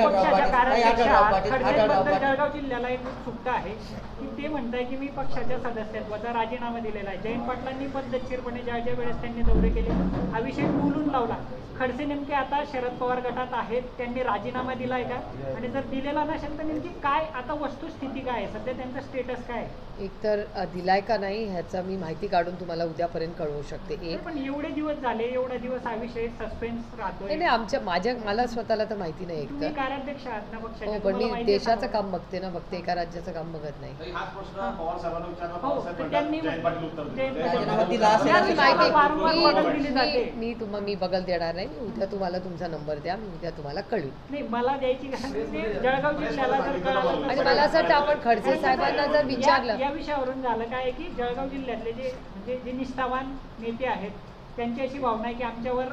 पक्षाच्या खडसेंबद्दल. जळगाव जिल्ह्याला एक उत्सुकता आहे की ते म्हणताय की मी पक्षाच्या सदस्यत्वाचा राजीनामा दिलेला आहे जयंत पाटलांनी पद्धतशीरपणे ज्या ज्या वेळेस त्यांनी दौरे केले हा विषय बोलून लावला खडसे नेमके आता शरद पवार गटात आहेत त्यांनी राजीनामा दिलाय का? आणि जर दिलेला नसेल तर नेमकी काय आता वस्तुस्थिती काय आहे? सध्या त्यांचं स्टेटस काय आहे? एकतर अ, दिलाय का नाही ह्याचा मी माहिती काढून तुम्हाला उद्यापर्यंत कळवू शकते. एक पण एवढे दिवस झाले एवढा दिवस हा विषय सस्पेन्स नाही नाही आमच्या माझ्या मला स्वतःला तर माहिती नाही एकतर कार्याध्यक्ष आहात ना पक्षाचे. हो पण तुम्हाला मी देशाचं. काम बघते ना बघते एका राज्याचं काम बघत नाही. तरी हाच प्रश्न पवार साहेबांना विचारला हो, तर त्यांनी मी विषयाला माहिती वारंवार मी- बदल दिली जाते. मी- मी तुम्हा मी बगल देणार नाही. मी उद्या तुम्हाला तुमचा नंबर द्या मी उद्या तुम्हाला कळवी नाही मला द्यायची गरज नाही. ते जळगाव जिल्ह्याला जर कळालं आणि मला असं वाटतं आपण खडसे साहेबांना जर या- विचारलं या विषयावरून झालं काय आहे की जळगाव जिल्ह्यातले जे म्हणजे जे निष्ठावान नेते आहेत त्यांची अशी भावना आहे की आमच्यावर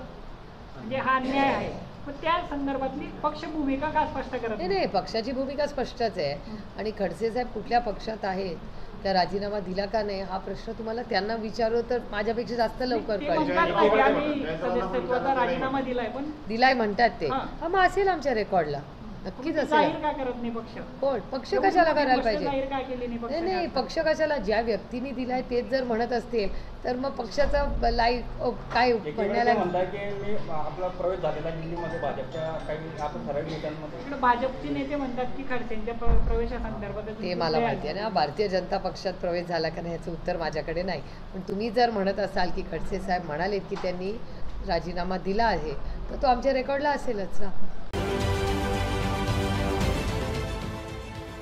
म्हणजे हा अन्याय आहे. पण त्या संदर्भातली पक्ष भूमिका का स्पष्ट करत नाही नाही नाही पक्षाची भूमिका स्पष्टच आहे. आणि खडसे साहेब कुठल्या पक्षात आहेत? त्या राजीनामा दिला का नाही हा प्रश्न तुम्हाला त्यांना विचारू तर माझ्यापेक्षा जास्त लवकर कळेल दिलाय पण दिलाय म्हणतात ते हा. हा मग असेल आमच्या रेकॉर्डला नक्कीच असेल. जाहीर का करत नाही पक्ष? कोण? पक्ष एवढी कशाला मोठी करायला गोष्ट पाहिजे? जाहीर का केली नाही नाही? पक्ष कशाला ज्या व्यक्तीने दिलाय तेच जर म्हणत असतील तर मग पक्षाचा लाईक काय एकीकडे म्हणण्याला ते म्हणताय की मी आपला प्रवेश झालेला दिल्लीमध्ये भाजपच्या काही आपण ठराविक नेत्यांमध्ये. इकडे भाजपचे नेते म्हणतात की खडसेंच्या प्र- प्रवेशासंदर्भात ते मला माहिती आहे ना भारतीय जनता पक्षात प्रवेश झाला का नाही याचं उत्तर माझ्याकडे नाही. पण तुम्ही जर म्हणत असाल की खडसे साहेब म्हणालेत की त्यांनी राजीनामा दिला आहे तर तो आमच्या रेकॉर्डला असेलच ना.